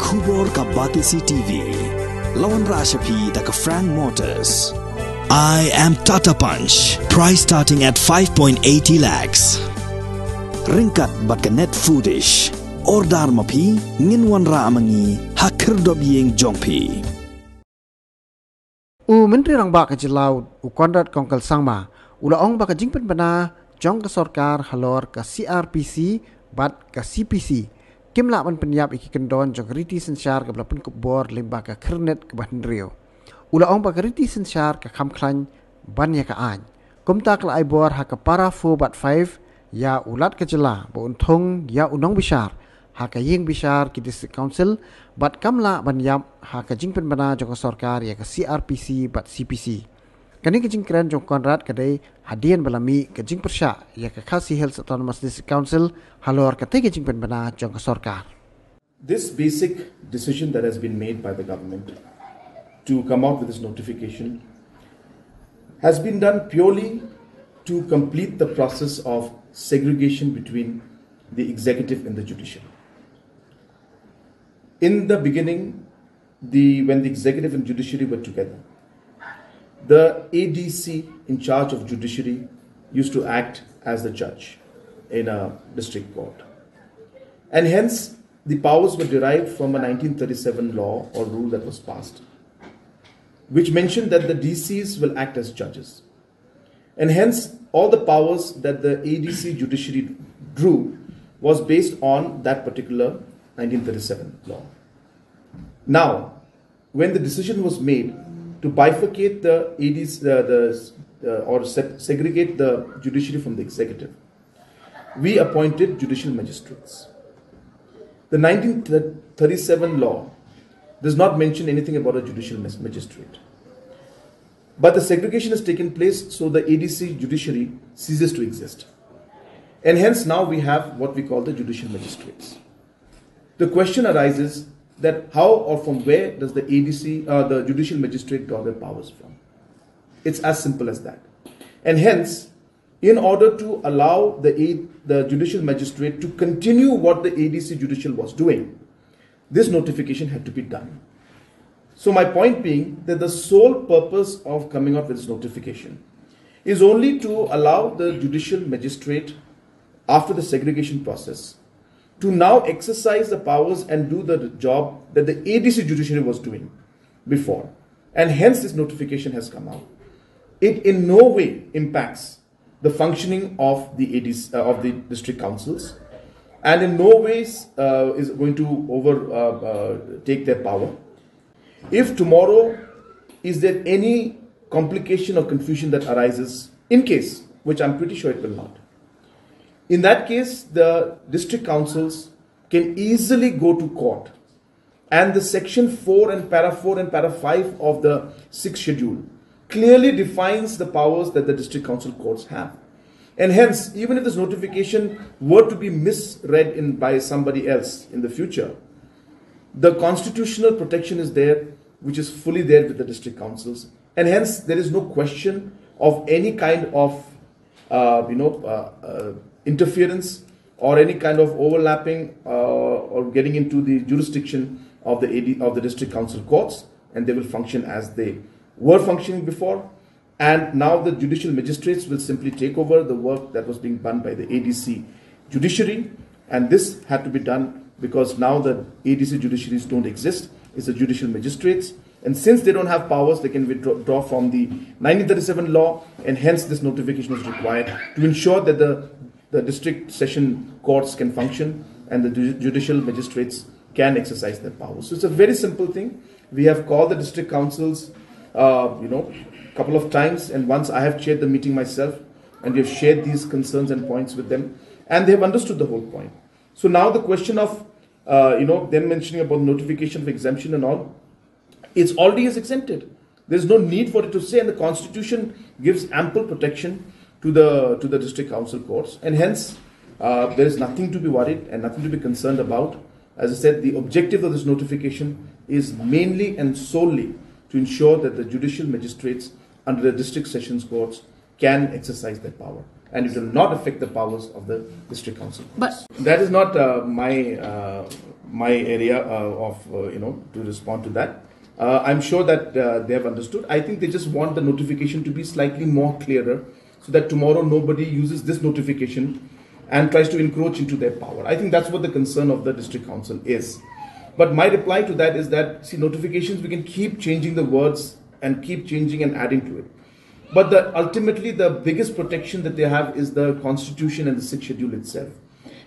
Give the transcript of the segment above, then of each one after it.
Kubor ka Batisi TV. Lawan Rashapi taka Frank Motors. I am Tata Punch. Price starting at 5.80 lakhs. Ringkat bat ka net foodish. Ordar mapi ngin wan ra amangi hakir dob yeng jongpi. u menteri rang ba ka jilau u konrad kongkal sangma ula ong ba ka jingpen bana jong ka sorkar halor ka CRPC bat ka CPC kim la ban penyap iki kendon jong riti sensyar ka blapun ke bor limba ka kernet ke bahan ula ong ba ka riti sensyar ka kam klan ban ya ka an kum tak la bor ha ka para fu bat 5 ya ulat ka jela bo untong ya unong bishar. Ha ka yeng bishar ki district council bat kamla ban yap ha ka jingpen bana jong ka sorkar ya ka CRPC bat CPC kani ka jing kran jong Conrad kadai hadian balami ka jing persya ya ka Khasi Hills autonomous district council. Halor ka te ka jingpen bana jong ka sorkar This basic decision that has been made by the government to come out with this notification has been done purely to complete the process of segregation between the executive and the judiciary. In the beginning, the, when the executive and judiciary were together, the ADC in charge of judiciary used to act as the judge in a district court. And hence, the powers were derived from a 1937 law or rule that was passed, which mentioned that the DCs will act as judges. And hence, all the powers that the ADC judiciary drew was based on that particular 1937 law. Now, when the decision was made to bifurcate the ADC, the, the, uh, or se- segregate the judiciary from the executive, we appointed judicial magistrates. The 1937 law does not mention anything about a judicial magistrate. But the segregation has taken place, so the ADC judiciary ceases to exist. And hence now we have what we call the judicial magistrates. The question arises that how or from where does the ADC, uh, the judicial magistrate, draw their powers from? It's as simple as that. And hence, in order to allow the, the judicial magistrate to continue what the ADC judicial was doing, this notification had to be done. So, my point being that the sole purpose of coming out with this notification is only to allow the judicial magistrate, after the segregation process, to now exercise the powers and do the job that the ADC judiciary was doing before. And hence, this notification has come out. It in no way impacts the functioning of the ADC, uh, of the district councils, and in no ways uh, is going to over uh, uh, their power. If tomorrow is there any complication or confusion that arises, in case, which I'm pretty sure it will not, in that case, the district councils can easily go to court. And the section 4 and para 4 and para 5 of the 6th schedule clearly defines the powers that the district council courts have. And hence, even if this notification were to be misread in by somebody else in the future, the constitutional protection is there, which is fully there with the district councils, and hence there is no question of any kind of, uh, you know, uh, uh, interference or any kind of overlapping uh, or getting into the jurisdiction of the AD, of the district council courts, and they will function as they were functioning before. And now the judicial magistrates will simply take over the work that was being done by the ADC judiciary, and this had to be done because now the ADC judiciaries don't exist. It's the judicial magistrates. And since they don't have powers, they can withdraw from the 1937 law, and hence this notification is required to ensure that the, the district session courts can function and the ju- judicial magistrates can exercise their powers. So it's a very simple thing. We have called the district councils, uh, you know, a couple of times, and once I have chaired the meeting myself, and we have shared these concerns and points with them, and they have understood the whole point. So now the question of, uh, you know, them mentioning about notification of exemption and all, it's already is exempted. There's no need for it to say, and the Constitution gives ample protection to the to the district council courts, and hence uh, there is nothing to be worried and nothing to be concerned about. As I said, the objective of this notification is mainly and solely to ensure that the judicial magistrates under the district sessions courts can exercise their power. and it will not affect the powers of the district council. But That is not uh, my uh, my area uh, of uh, you know to respond to that. Uh, I'm sure that uh, they have understood. I think they just want the notification to be slightly more clearer, so that tomorrow nobody uses this notification and tries to encroach into their power. I think that's what the concern of the district council is. But my reply to that is that see notifications we can keep changing the words and keep changing and adding to it. But the, ultimately, the biggest protection that they have is the constitution and the sixth schedule itself.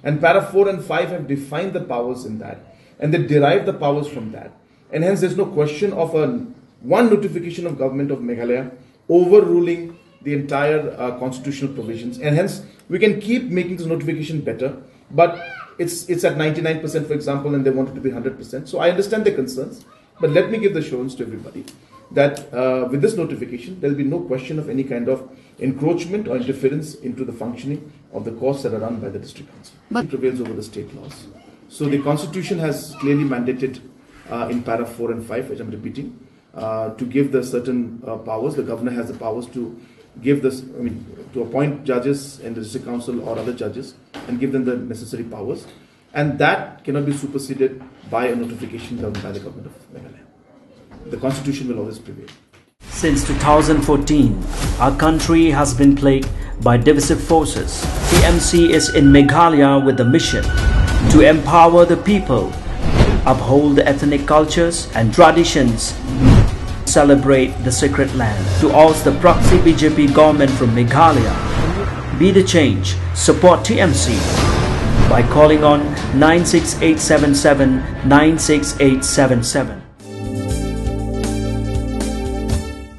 And para 4 and 5 have defined the powers in that. And they derive the powers from that. And hence, there's no question of a one notification of government of Meghalaya overruling the entire uh, constitutional provisions. And hence, we can keep making this notification better. But it's, it's at 99%, for example, and they want it to be 100%. So I understand their concerns. But let me give the assurance to everybody that uh, with this notification, there will be no question of any kind of encroachment or interference into the functioning of the courts that are run by the district council. But- it prevails over the state laws. So the constitution has clearly mandated uh, in para 4 and 5, which I'm repeating, uh, to give the certain uh, powers. The governor has the powers to give this, I mean, to appoint judges in the district council or other judges and give them the necessary powers. And that cannot be superseded by a notification done by the government of Meghalaya the constitution will always prevail. Since 2014, our country has been plagued by divisive forces. TMC is in Meghalaya with the mission to empower the people, uphold the ethnic cultures and traditions, celebrate the sacred land. To oust the proxy BJP government from Meghalaya, be the change, support TMC by calling on 96877 96877.